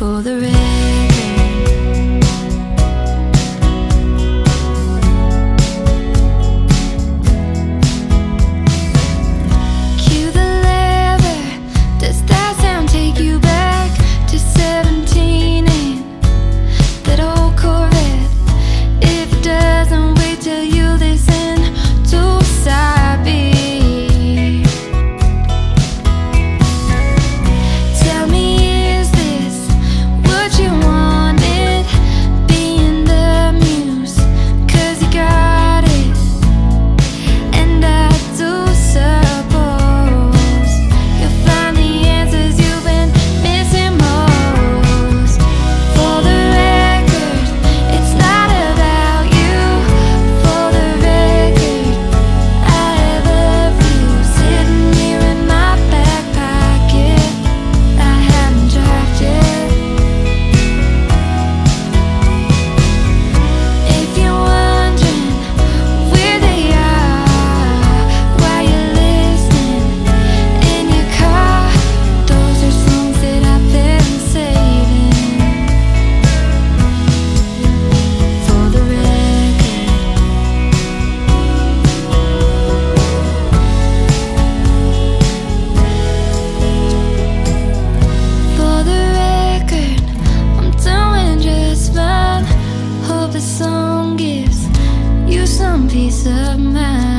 for the rest. peace of mind.